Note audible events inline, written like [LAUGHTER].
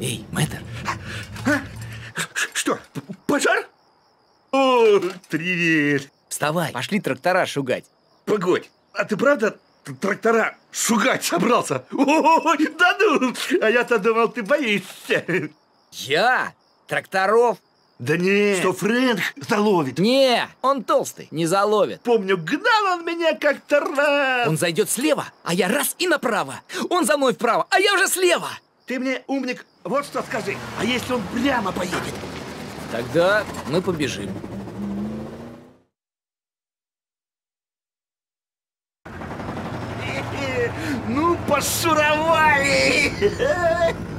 Эй, мэтр, Что, п- пожар? О, привет. вставай, пошли трактора шугать. Погодь, а ты правда трактора шугать собрался? Ой, да ну, а я-то думал, ты боишься. Я? Тракторов? Да не, что Фрэнк заловит. Не, он толстый, не заловит. Помню, гнал он меня как-то раз. Он зайдет слева, а я раз и направо. Он за мной вправо, а я уже слева. Ты мне, умник, вот что скажи. А если он прямо поедет? Тогда мы побежим. Ну, пошуровали! [LAUGHS]